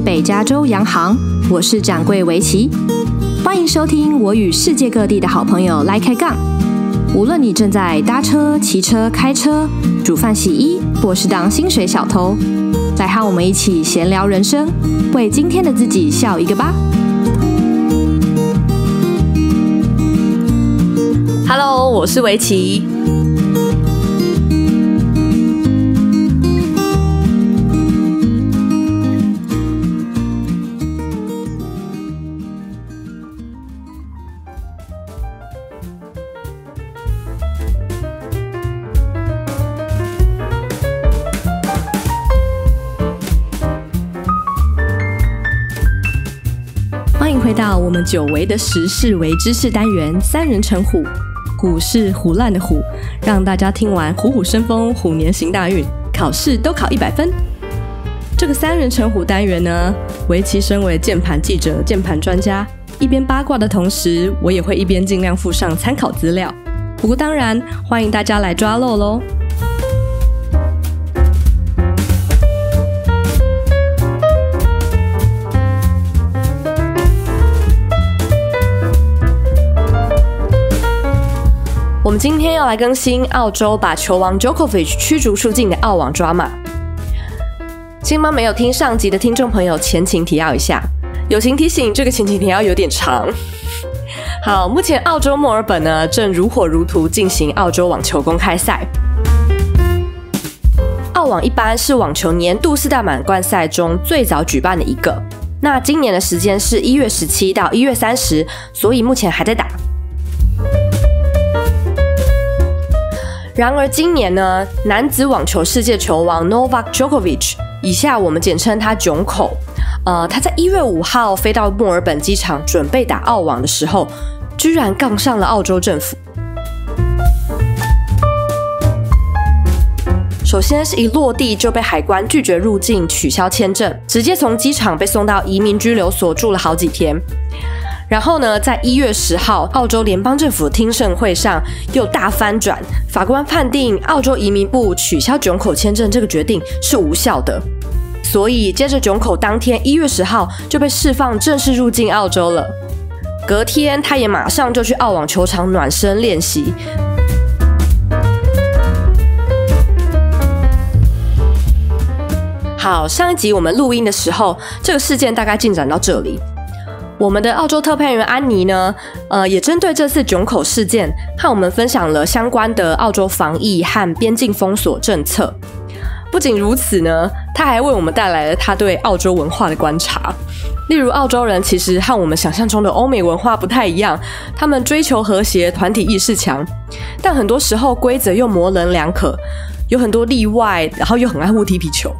北加州洋行，我是掌柜围棋，欢迎收听我与世界各地的好朋友来开杠。无论你正在搭车、骑车、开车、煮饭、洗衣，或是当薪水小偷，来和我们一起闲聊人生，为今天的自己笑一个吧。Hello，我是围棋。回到我们久违的时事为知识单元——三人成虎，虎是虎烂的虎，让大家听完虎虎生风，虎年行大运，考试都考一百分。这个三人成虎单元呢，围棋身为键盘记者、键盘专家，一边八卦的同时，我也会一边尽量附上参考资料。不过当然，欢迎大家来抓漏喽。我们今天要来更新澳洲把球王 Djokovic 驱逐出境的澳网 drama。先帮没有听上集的听众朋友前情提要一下，友情提醒，这个前情提要有点长。好，目前澳洲墨尔本呢正如火如荼进行澳洲网球公开赛。澳网一般是网球年度四大满贯赛中最早举办的一个，那今年的时间是一月十七到一月三十，所以目前还在打。然而今年呢，男子网球世界球王 Novak Djokovic，以下我们简称他囧口，呃，他在一月五号飞到墨尔本机场准备打澳网的时候，居然杠上了澳洲政府。首先是一落地就被海关拒绝入境，取消签证，直接从机场被送到移民拘留所住了好几天。然后呢，在一月十号，澳洲联邦政府听证会上又大翻转，法官判定澳洲移民部取消囧口签证这个决定是无效的。所以，接着囧口当天一月十号就被释放，正式入境澳洲了。隔天，他也马上就去澳网球场暖身练习。好，上一集我们录音的时候，这个事件大概进展到这里。我们的澳洲特派员安妮呢，呃，也针对这次囧口事件，和我们分享了相关的澳洲防疫和边境封锁政策。不仅如此呢，他还为我们带来了他对澳洲文化的观察。例如，澳洲人其实和我们想象中的欧美文化不太一样，他们追求和谐，团体意识强，但很多时候规则又模棱两可，有很多例外，然后又很爱护踢皮球。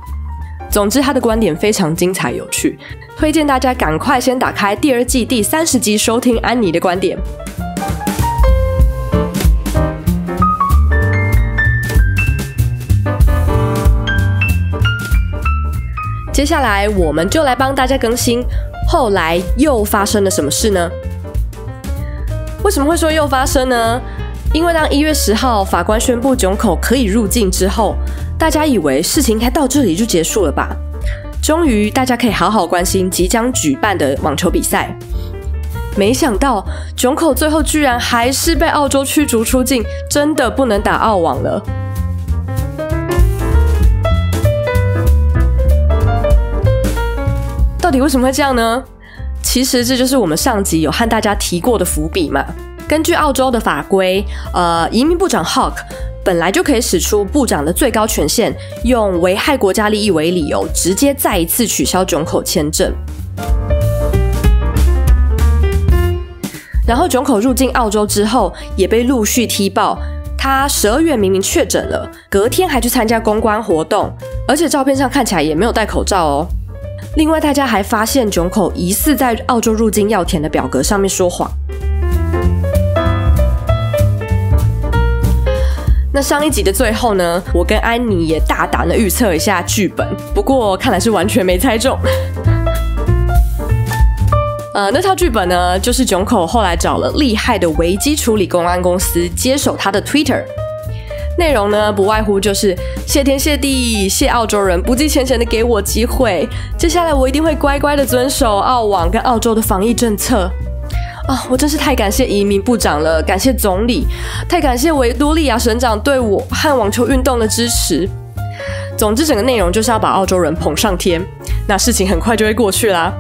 总之，他的观点非常精彩有趣，推荐大家赶快先打开第二季第三十集收听安妮的观点。接下来，我们就来帮大家更新，后来又发生了什么事呢？为什么会说又发生呢？因为当一月十号法官宣布囧口可以入境之后。大家以为事情应该到这里就结束了吧？终于，大家可以好好关心即将举办的网球比赛。没想到，囧口最后居然还是被澳洲驱逐出境，真的不能打澳网了。到底为什么会这样呢？其实这就是我们上集有和大家提过的伏笔嘛。根据澳洲的法规，呃，移民部长 Hawk。本来就可以使出部长的最高权限，用危害国家利益为理由，直接再一次取消囧口签证。然后囧口入境澳洲之后，也被陆续踢爆，他十二月明明确诊了，隔天还去参加公关活动，而且照片上看起来也没有戴口罩哦。另外，大家还发现囧口疑似在澳洲入境要填的表格上面说谎。那上一集的最后呢，我跟安妮也大胆的预测一下剧本，不过看来是完全没猜中。呃，那套剧本呢，就是囧口后来找了厉害的危机处理公安公司接手他的 Twitter。内容呢不外乎就是谢天谢地，谢澳洲人不计前嫌的给我机会，接下来我一定会乖乖的遵守澳网跟澳洲的防疫政策。啊，我真是太感谢移民部长了，感谢总理，太感谢维多利亚省长对我和网球运动的支持。总之，整个内容就是要把澳洲人捧上天，那事情很快就会过去啦。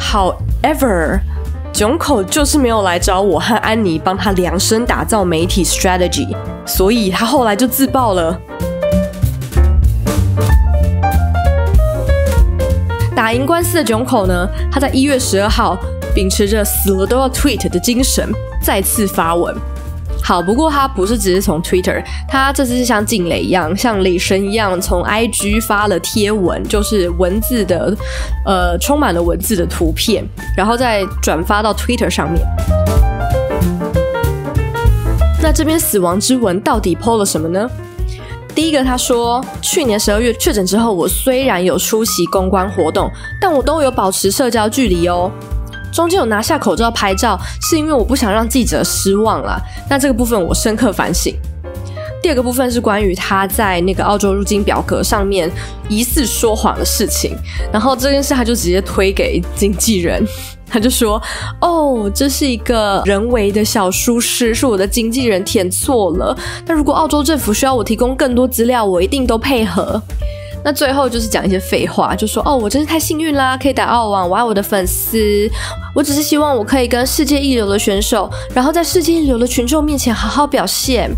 However，囧口就是没有来找我和安妮帮他量身打造媒体 strategy，所以他后来就自爆了。打赢官司的囧口呢，他在一月十二号秉持着死了都要 tweet 的精神，再次发文。好，不过他不是只是从 Twitter，他这次是像静蕾一样，像雷神一样，从 IG 发了贴文，就是文字的，呃，充满了文字的图片，然后再转发到 Twitter 上面。那这边死亡之文到底 PO 了什么呢？第一个，他说，去年十二月确诊之后，我虽然有出席公关活动，但我都有保持社交距离哦。中间有拿下口罩拍照，是因为我不想让记者失望啦。那这个部分我深刻反省。第二个部分是关于他在那个澳洲入境表格上面疑似说谎的事情，然后这件事他就直接推给经纪人。他就说：“哦，这是一个人为的小疏失，是我的经纪人填错了。那如果澳洲政府需要我提供更多资料，我一定都配合。”那最后就是讲一些废话，就说：“哦，我真是太幸运啦，可以打澳网，我爱我的粉丝。我只是希望我可以跟世界一流的选手，然后在世界一流的群众面前好好表现。”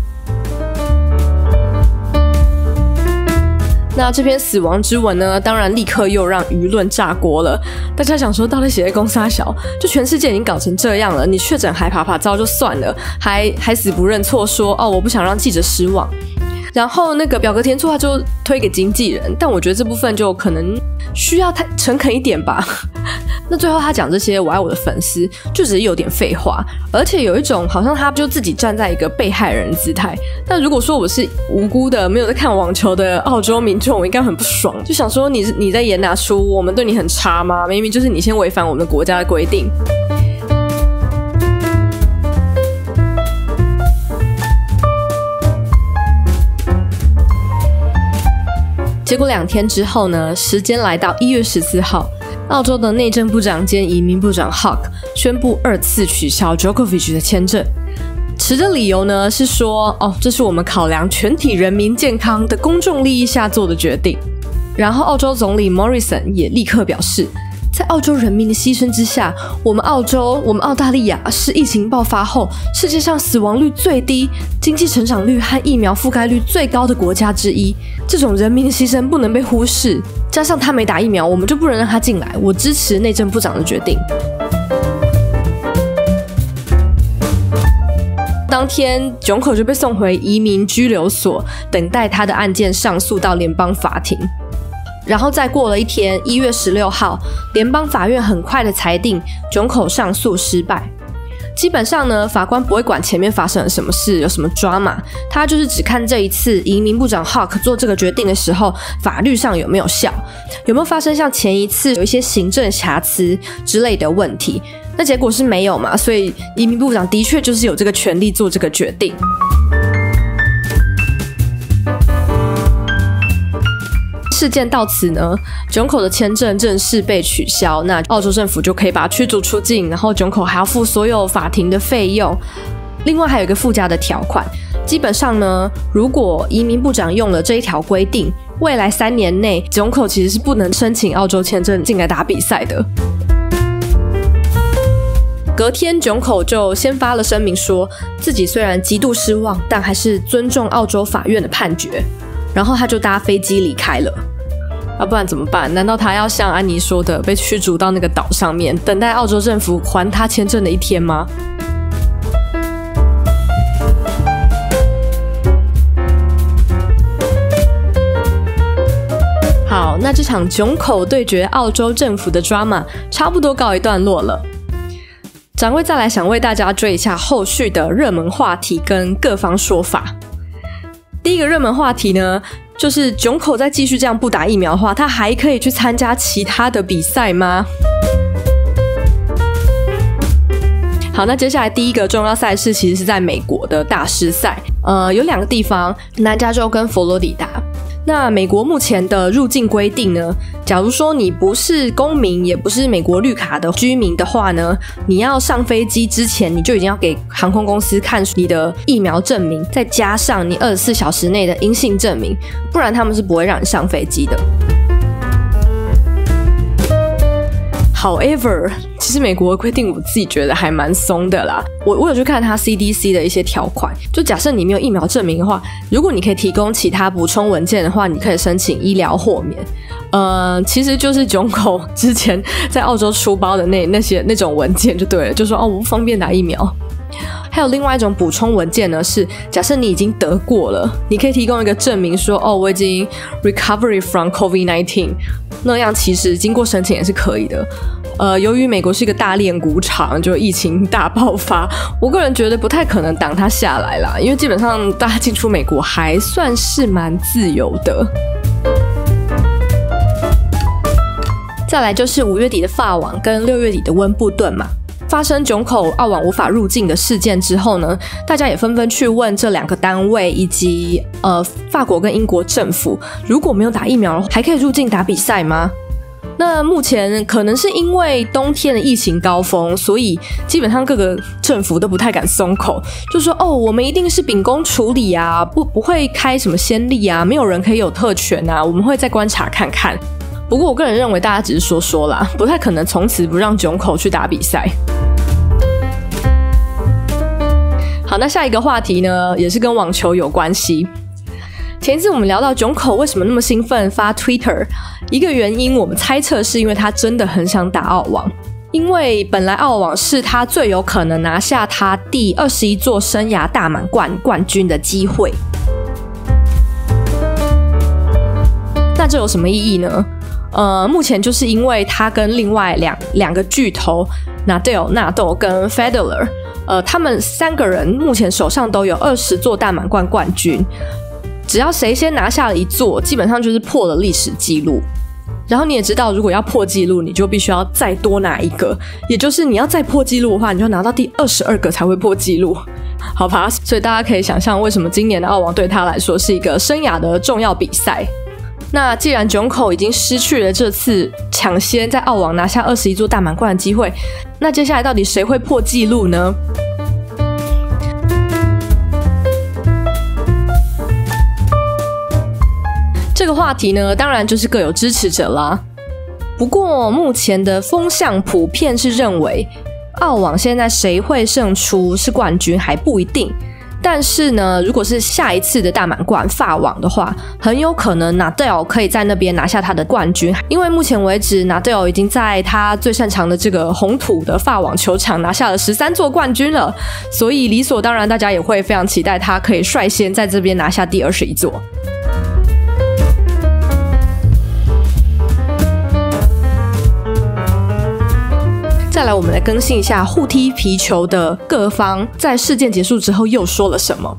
那这篇死亡之文呢？当然立刻又让舆论炸锅了。大家想说，到底写在公司小？就全世界已经搞成这样了，你确诊还怕怕遭就算了，还还死不认错，说哦，我不想让记者失望。然后那个表格填错，他就推给经纪人。但我觉得这部分就可能需要太诚恳一点吧。那最后他讲这些“我爱我的粉丝”，就只是有点废话，而且有一种好像他就自己站在一个被害人姿态。但如果说我是无辜的、没有在看网球的澳洲民众，我应该很不爽，就想说你你在演哪出？我们对你很差吗？明明就是你先违反我们国家的规定。结果两天之后呢？时间来到一月十四号，澳洲的内政部长兼移民部长 Huck 宣布二次取消 Djokovic 的签证，持的理由呢是说，哦，这是我们考量全体人民健康的公众利益下做的决定。然后澳洲总理 Morrison 也立刻表示。在澳洲人民的牺牲之下，我们澳洲、我们澳大利亚是疫情爆发后世界上死亡率最低、经济成长率和疫苗覆盖率最高的国家之一。这种人民的牺牲不能被忽视。加上他没打疫苗，我们就不能让他进来。我支持内政部长的决定。当天，囧口就被送回移民拘留所，等待他的案件上诉到联邦法庭。然后再过了一天，一月十六号，联邦法院很快的裁定囧口上诉失败。基本上呢，法官不会管前面发生了什么事，有什么抓马，他就是只看这一次移民部长 Hawk 做这个决定的时候，法律上有没有效，有没有发生像前一次有一些行政瑕疵之类的问题。那结果是没有嘛，所以移民部长的确就是有这个权利做这个决定。事件到此呢，囧口的签证正式被取消，那澳洲政府就可以把他驱逐出境，然后囧口还要付所有法庭的费用。另外还有一个附加的条款，基本上呢，如果移民部长用了这一条规定，未来三年内囧口其实是不能申请澳洲签证进来打比赛的。隔天，囧口就先发了声明，说自己虽然极度失望，但还是尊重澳洲法院的判决。然后他就搭飞机离开了，啊，不然怎么办？难道他要像安妮说的，被驱逐到那个岛上面，等待澳洲政府还他签证的一天吗？好，那这场囧口对决澳洲政府的 drama 差不多告一段落了。掌柜再来想为大家追一下后续的热门话题跟各方说法。第一个热门话题呢，就是囧口再继续这样不打疫苗的话，他还可以去参加其他的比赛吗？好，那接下来第一个重要赛事其实是在美国的大师赛，呃，有两个地方，南加州跟佛罗里达。那美国目前的入境规定呢？假如说你不是公民，也不是美国绿卡的居民的话呢，你要上飞机之前，你就已经要给航空公司看你的疫苗证明，再加上你二十四小时内的阴性证明，不然他们是不会让你上飞机的。However，其实美国的规定我自己觉得还蛮松的啦。我我有去看它 CDC 的一些条款，就假设你没有疫苗证明的话，如果你可以提供其他补充文件的话，你可以申请医疗豁免。呃，其实就是囧口之前在澳洲出包的那那些那种文件就对了，就说哦我不方便打疫苗。还有另外一种补充文件呢，是假设你已经得过了，你可以提供一个证明说哦我已经 recovery from COVID-19。那样其实经过申请也是可以的。呃，由于美国是一个大炼股场，就疫情大爆发，我个人觉得不太可能挡它下来啦，因为基本上大家进出美国还算是蛮自由的。再来就是五月底的法网跟六月底的温布顿嘛，发生囧口澳网无法入境的事件之后呢，大家也纷纷去问这两个单位以及呃法国跟英国政府，如果没有打疫苗，还可以入境打比赛吗？那目前可能是因为冬天的疫情高峰，所以基本上各个政府都不太敢松口，就说哦，我们一定是秉公处理啊，不不会开什么先例啊，没有人可以有特权啊，我们会再观察看看。不过我个人认为，大家只是说说啦，不太可能从此不让囧口去打比赛。好，那下一个话题呢，也是跟网球有关系。前一次我们聊到囧口为什么那么兴奋发 Twitter，一个原因我们猜测是因为他真的很想打澳网，因为本来澳网是他最有可能拿下他第二十一座生涯大满贯冠军的机会。那这有什么意义呢？呃，目前就是因为他跟另外两两个巨头纳德尔、纳豆跟 Federer，呃，他们三个人目前手上都有二十座大满贯冠军。只要谁先拿下了一座，基本上就是破了历史记录。然后你也知道，如果要破纪录，你就必须要再多拿一个，也就是你要再破纪录的话，你就拿到第二十二个才会破纪录，好吧？所以大家可以想象，为什么今年的澳网对他来说是一个生涯的重要比赛。那既然囧口已经失去了这次抢先在澳网拿下二十一座大满贯的机会，那接下来到底谁会破纪录呢？这个话题呢，当然就是各有支持者啦。不过目前的风向普遍是认为，澳网现在谁会胜出是冠军还不一定。但是呢，如果是下一次的大满贯法网的话，很有可能纳德尔可以在那边拿下他的冠军。因为目前为止，纳德尔已经在他最擅长的这个红土的法网球场拿下了十三座冠军了，所以理所当然，大家也会非常期待他可以率先在这边拿下第二十一座。再来，我们来更新一下互踢皮球的各方在事件结束之后又说了什么。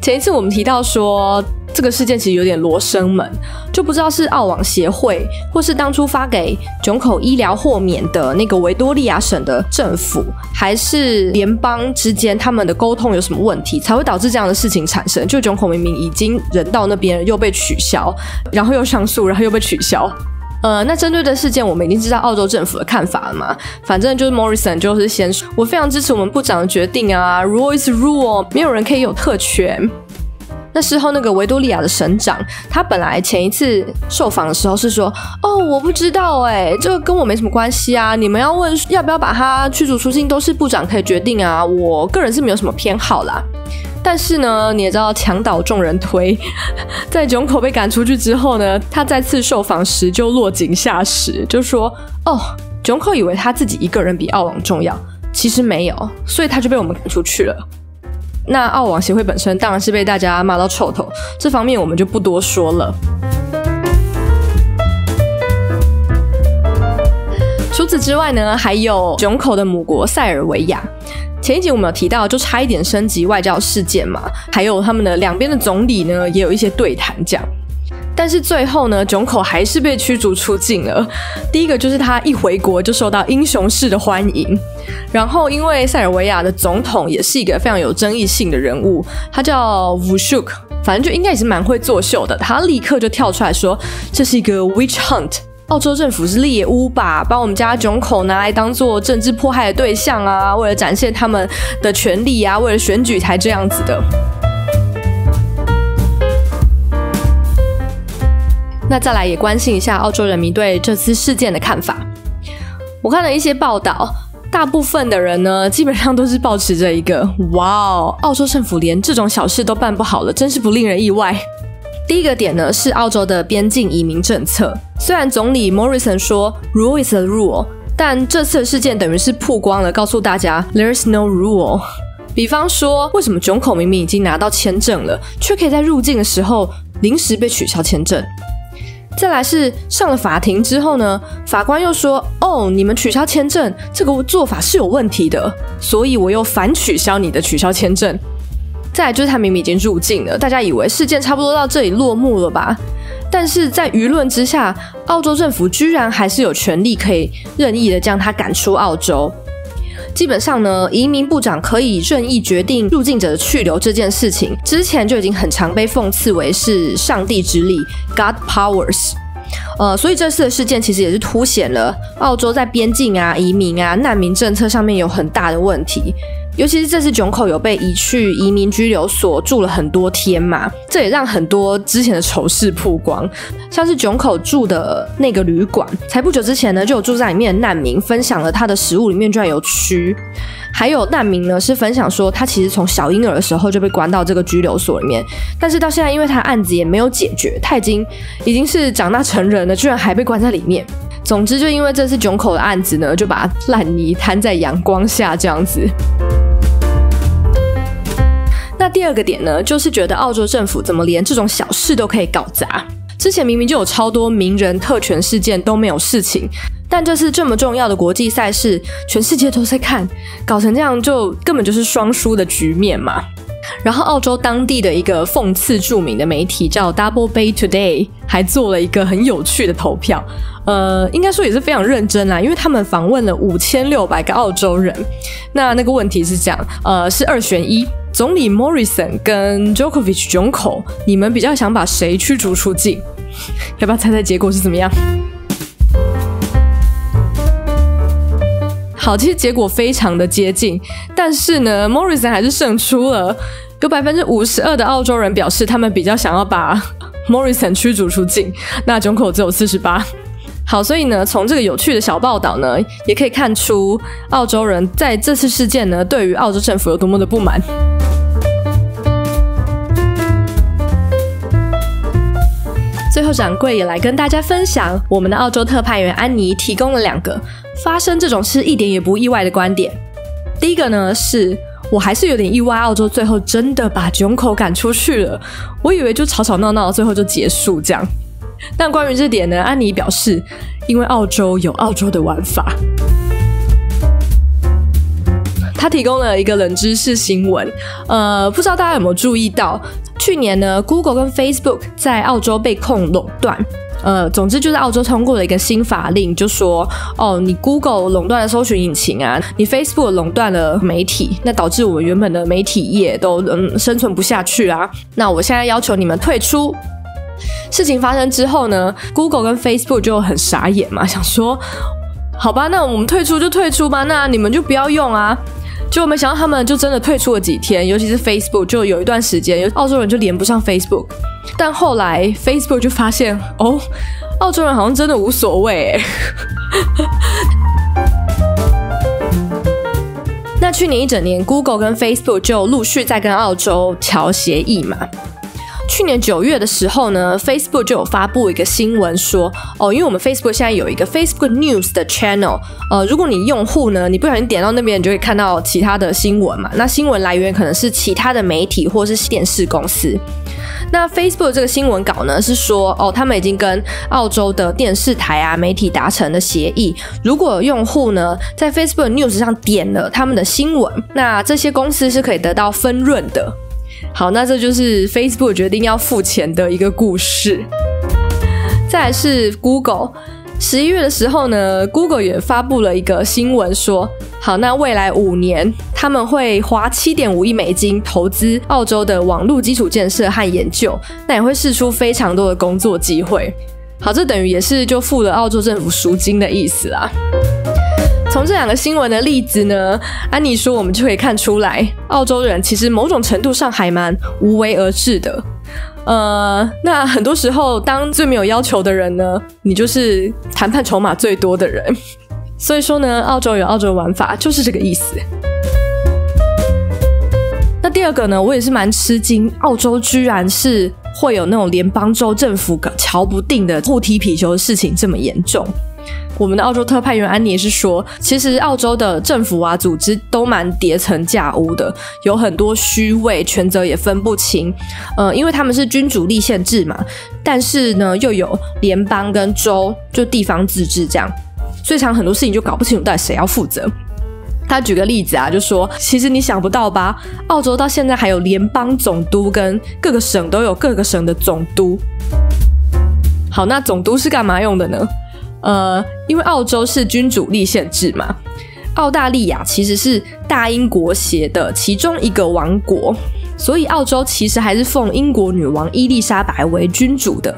前一次我们提到说，这个事件其实有点罗生门，就不知道是澳网协会，或是当初发给囧口医疗豁免的那个维多利亚省的政府，还是联邦之间他们的沟通有什么问题，才会导致这样的事情产生。就囧口明明已经人到那边又被取消，然后又上诉，然后又被取消。呃，那针对的事件，我们已经知道澳洲政府的看法了嘛？反正就是 Morrison 就是先说，我非常支持我们部长的决定啊，Rule is rule，没有人可以有特权。那事后那个维多利亚的省长，他本来前一次受访的时候是说，哦，我不知道哎，这个跟我没什么关系啊，你们要问要不要把他驱逐出境，都是部长可以决定啊，我个人是没有什么偏好啦。但是呢，你也知道，墙倒众人推，在囧口被赶出去之后呢，他再次受访时就落井下石，就说：“哦，囧口以为他自己一个人比澳网重要，其实没有，所以他就被我们赶出去了。”那澳网协会本身当然是被大家骂到臭头，这方面我们就不多说了。除此之外呢，还有囧口的母国塞尔维亚。前一集我们有提到，就差一点升级外交事件嘛，还有他们的两边的总理呢，也有一些对谈。这样，但是最后呢，囧口还是被驱逐出境了。第一个就是他一回国就受到英雄式的欢迎，然后因为塞尔维亚的总统也是一个非常有争议性的人物，他叫 Vushuk，反正就应该也是蛮会作秀的。他立刻就跳出来说，这是一个 witch hunt，澳洲政府是猎巫吧，把我们家囧口拿来当做政治迫害的对象啊，为了展现他们的权利啊，为了选举才这样子的。那再来也关心一下澳洲人民对这次事件的看法。我看了一些报道，大部分的人呢，基本上都是保持着一个“哇哦，澳洲政府连这种小事都办不好了，真是不令人意外”。第一个点呢是澳洲的边境移民政策。虽然总理 Morrison 说 “rule is a rule”，但这次的事件等于是曝光了，告诉大家 “there is no rule”。比方说，为什么囧口明明已经拿到签证了，却可以在入境的时候临时被取消签证？再来是上了法庭之后呢，法官又说：“哦，你们取消签证这个做法是有问题的，所以我又反取消你的取消签证。”再来就是他明明已经入境了，大家以为事件差不多到这里落幕了吧？但是在舆论之下，澳洲政府居然还是有权利可以任意的将他赶出澳洲。基本上呢，移民部长可以任意决定入境者的去留这件事情，之前就已经很常被讽刺为是上帝之力 （God powers）。呃，所以这次的事件其实也是凸显了澳洲在边境啊、移民啊、难民政策上面有很大的问题。尤其是这次囧口有被移去移民拘留所住了很多天嘛，这也让很多之前的丑事曝光。像是囧口住的那个旅馆，才不久之前呢，就有住在里面的难民分享了他的食物里面居然有蛆。还有难民呢是分享说，他其实从小婴儿的时候就被关到这个拘留所里面，但是到现在因为他案子也没有解决，他已经已经是长大成人了，居然还被关在里面。总之就因为这次囧口的案子呢，就把烂泥摊在阳光下这样子。那第二个点呢，就是觉得澳洲政府怎么连这种小事都可以搞砸？之前明明就有超多名人特权事件都没有事情，但这次这么重要的国际赛事，全世界都在看，搞成这样就根本就是双输的局面嘛。然后澳洲当地的一个讽刺著名的媒体叫 Double Bay Today，还做了一个很有趣的投票，呃，应该说也是非常认真啦，因为他们访问了五千六百个澳洲人。那那个问题是这样，呃，是二选一。总理 Morrison 跟 Djokovic 囧口，你们比较想把谁驱逐出境？要不要猜猜结果是怎么样？好，其实结果非常的接近，但是呢，Morrison 还是胜出了。有百分之五十二的澳洲人表示，他们比较想要把 Morrison 驱逐出境。那囧口只有四十八。好，所以呢，从这个有趣的小报道呢，也可以看出澳洲人在这次事件呢，对于澳洲政府有多么的不满。最后，掌柜也来跟大家分享，我们的澳洲特派员安妮提供了两个发生这种事一点也不意外的观点。第一个呢，是我还是有点意外，澳洲最后真的把囧口赶出去了。我以为就吵吵闹闹，最后就结束这样。但关于这点呢，安妮表示，因为澳洲有澳洲的玩法。他提供了一个冷知识新闻，呃，不知道大家有没有注意到，去年呢，Google 跟 Facebook 在澳洲被控垄断，呃，总之就是澳洲通过了一个新法令，就说，哦，你 Google 垄断了搜寻引擎啊，你 Facebook 垄断了媒体，那导致我们原本的媒体业都嗯生存不下去啊，那我现在要求你们退出。事情发生之后呢，Google 跟 Facebook 就很傻眼嘛，想说，好吧，那我们退出就退出吧，那你们就不要用啊。结果没想到他们就真的退出了几天，尤其是 Facebook，就有一段时间，有澳洲人就连不上 Facebook。但后来 Facebook 就发现，哦，澳洲人好像真的无所谓。那去年一整年，Google 跟 Facebook 就陆续在跟澳洲调协议嘛。去年九月的时候呢，Facebook 就有发布一个新闻说，哦，因为我们 Facebook 现在有一个 Facebook News 的 channel，呃，如果你用户呢，你不小心点到那边，你就会看到其他的新闻嘛。那新闻来源可能是其他的媒体或是电视公司。那 Facebook 这个新闻稿呢是说，哦，他们已经跟澳洲的电视台啊媒体达成了协议，如果用户呢在 Facebook News 上点了他们的新闻，那这些公司是可以得到分润的。好，那这就是 Facebook 决定要付钱的一个故事。再来是 Google。十一月的时候呢，Google 也发布了一个新闻，说好，那未来五年他们会花七点五亿美金投资澳洲的网络基础建设和研究，那也会试出非常多的工作机会。好，这等于也是就付了澳洲政府赎金的意思啦。从这两个新闻的例子呢，安妮说我们就可以看出来，澳洲人其实某种程度上还蛮无为而治的。呃，那很多时候，当最没有要求的人呢，你就是谈判筹码最多的人。所以说呢，澳洲有澳洲玩法，就是这个意思。那第二个呢，我也是蛮吃惊，澳洲居然是会有那种联邦州政府搞瞧不定的互踢皮球的事情这么严重。我们的澳洲特派员安妮也是说，其实澳洲的政府啊组织都蛮叠层架屋的，有很多虚位，权责也分不清。呃，因为他们是君主立宪制嘛，但是呢又有联邦跟州就地方自治这样，所以常很多事情就搞不清楚到底谁要负责。他举个例子啊，就说其实你想不到吧，澳洲到现在还有联邦总督跟各个省都有各个省的总督。好，那总督是干嘛用的呢？呃，因为澳洲是君主立宪制嘛，澳大利亚其实是大英国协的其中一个王国，所以澳洲其实还是奉英国女王伊丽莎白为君主的。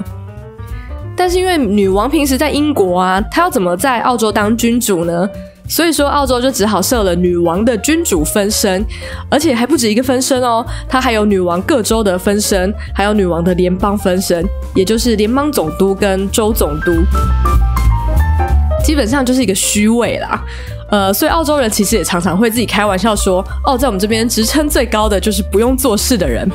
但是因为女王平时在英国啊，她要怎么在澳洲当君主呢？所以说澳洲就只好设了女王的君主分身，而且还不止一个分身哦，它还有女王各州的分身，还有女王的联邦分身，也就是联邦总督跟州总督。基本上就是一个虚位啦，呃，所以澳洲人其实也常常会自己开玩笑说，哦，在我们这边职称最高的就是不用做事的人。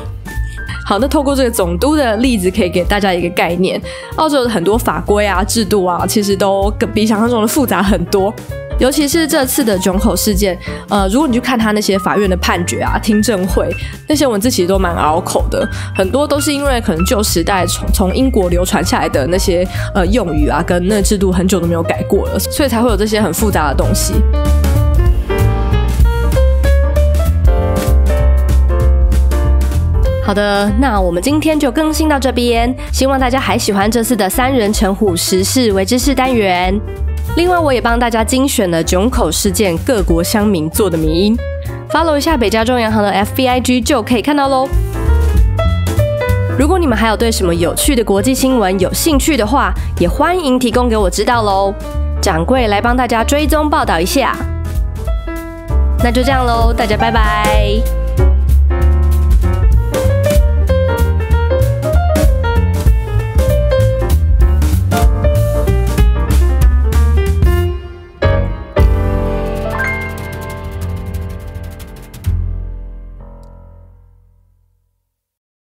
好，那透过这个总督的例子，可以给大家一个概念，澳洲的很多法规啊、制度啊，其实都比想象中的复杂很多。尤其是这次的囧口事件，呃，如果你去看他那些法院的判决啊、听证会那些文字，其实都蛮拗口的，很多都是因为可能旧时代从从英国流传下来的那些呃用语啊，跟那制度很久都没有改过了，所以才会有这些很复杂的东西。好的，那我们今天就更新到这边，希望大家还喜欢这次的三人成虎时事为知识单元。另外，我也帮大家精选了囧口事件各国乡民做的名音，follow 一下北加州洋行的 FBIG 就可以看到喽。如果你们还有对什么有趣的国际新闻有兴趣的话，也欢迎提供给我知道喽。掌柜来帮大家追踪报道一下。那就这样喽，大家拜拜。